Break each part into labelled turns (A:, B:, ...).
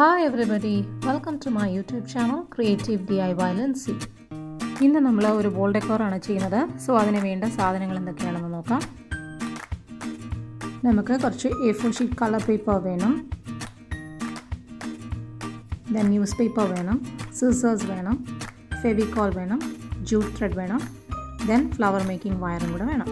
A: Hi welcome to my YouTube channel creative D I violence ഇന്ന് നമ്മൾ ഒരു ball ഡെക്കോറാണ് ചെയ്യുന്നത്. സോ അതിന് വേണ്ട സാധനങ്ങൾ എന്തൊക്കെയാണെന്ന് നോക്കാം. നമുക്ക് കുറച്ച് A four sheet colour paper വേണം. ദെൻ ന്യൂസ് പേപ്പർ വേണം. സിസേഴ്സ് വേണം. ഫെവിക്കോൾ വേണം. ജൂട്ട് ത്രെഡ് വേണം. ദെൻ ഫ്ലവർ മേക്കിംഗ് വയറും കൂടെ വേണം.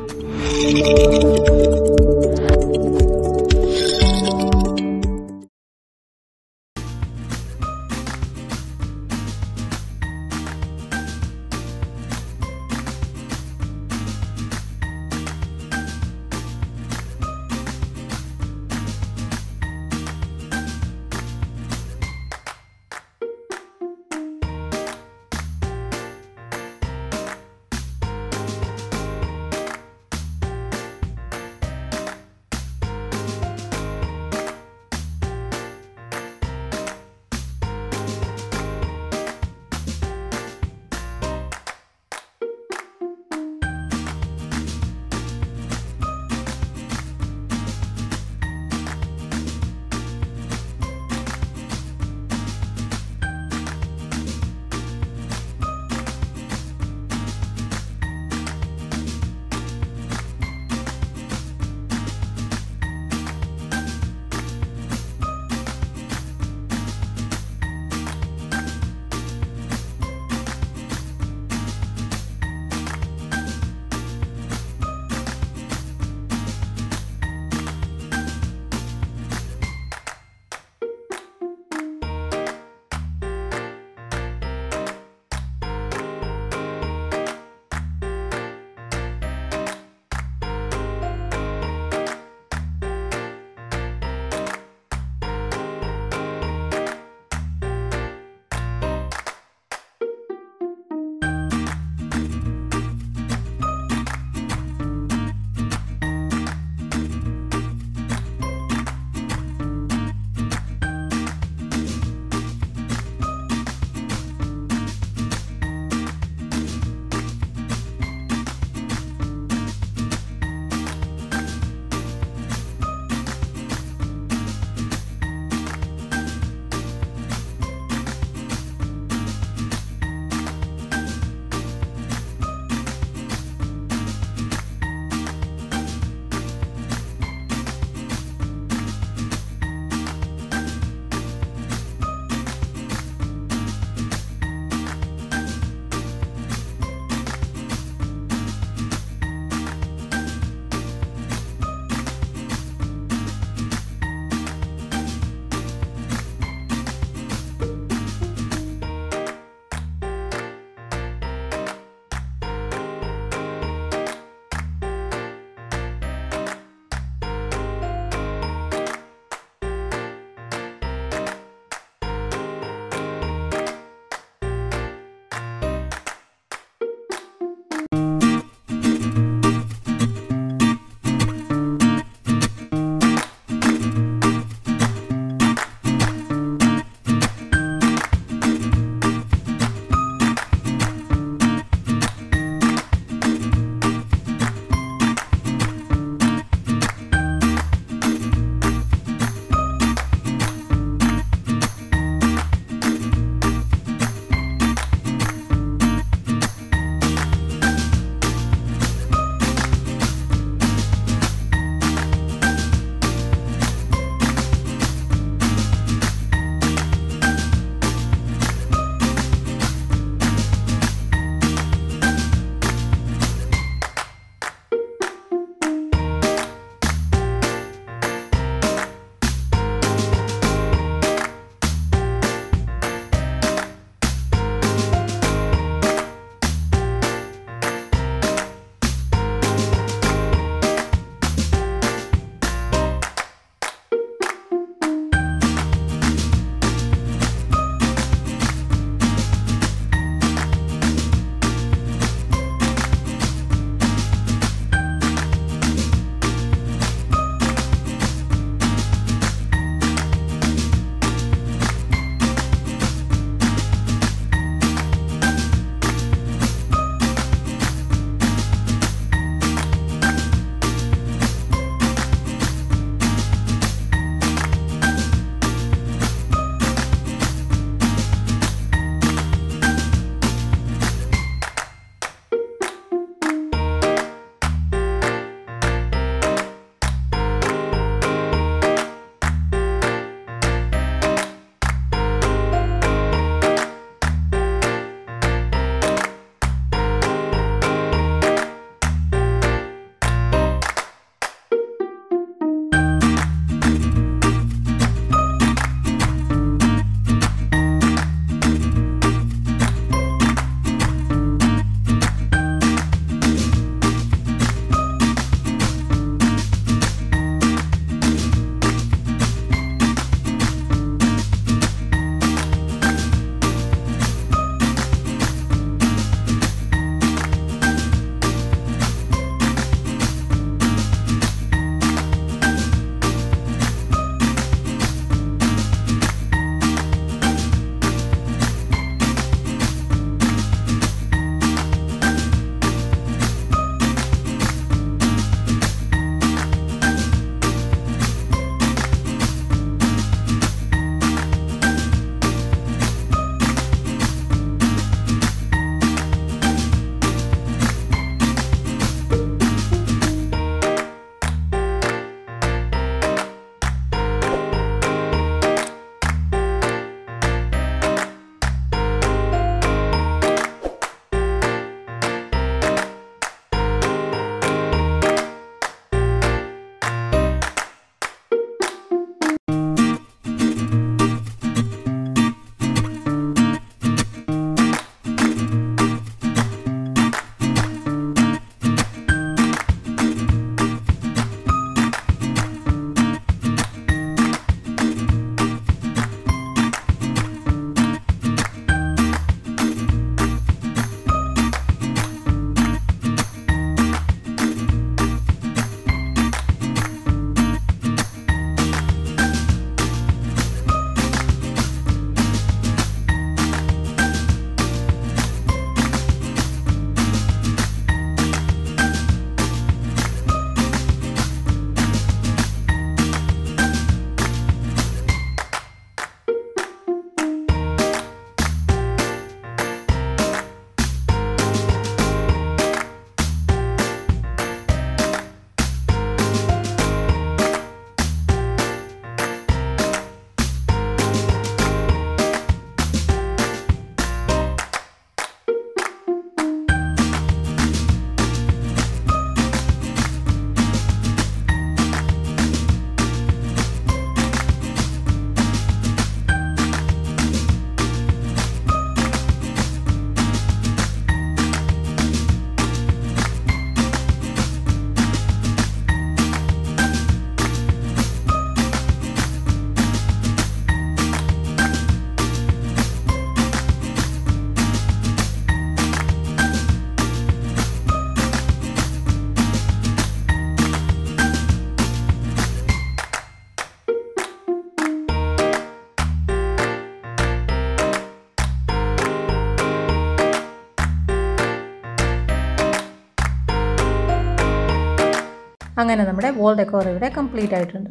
A: അങ്ങനെ നമ്മുടെ വോൾ ഡെക്കോർ ഇവിടെ കംപ്ലീറ്റ് ആയിട്ടുണ്ട്.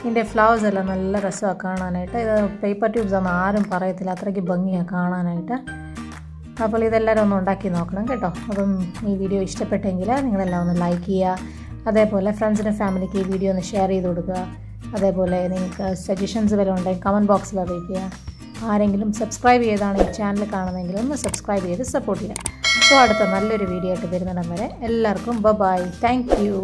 A: ഇതിന്റെ ഫ്ലവേഴ്സ് എല്ലാം നല്ല രസമാണ് കാണാനായിട്ട്. ഇത് പേപ്പർ ട്യൂബ്സ് ഒന്നും ആരും പറയത്തില്ല. അത്രയ്ക്ക് ഭംഗിയാണ് കാണാനായിട്ട്. അപ്പോൾ ഇതെല്ലാവരും ഒന്ന് ഉണ്ടാക്കി നോക്കണം കേട്ടോ. അപ്പം ഈ വീഡിയോ ഇഷ്ടപ്പെട്ടെങ്കിൽ നിങ്ങളെല്ലാം ഒന്ന് ലൈക്ക് ചെയ്യുക. അതേപോലെ ഫ്രണ്ട്സിനും ഫാമിലിക്ക് ഈ വീഡിയോ ഒന്ന് ഷെയർ ചെയ്ത് കൊടുക്കുക. അതേപോലെ നിങ്ങൾക്ക് സജഷൻസ് വരെ ഉണ്ടെങ്കിൽ കമന്റ് ബോക്സിൽ അറിയിക്കുക. ആരെങ്കിലും സബ്സ്ക്രൈബ് ചെയ്താണ് ഈ ചാനൽ കാണുന്നതെങ്കിൽ ഒന്ന് സബ്സ്ക്രൈബ് ചെയ്ത് സപ്പോർട്ട് ചെയ്യുക. സോ അടുത്ത നല്ലൊരു വീഡിയോ ആയിട്ട് വരുന്നിടം വരെ എല്ലാവർക്കും ബ ബൈ താങ്ക് യു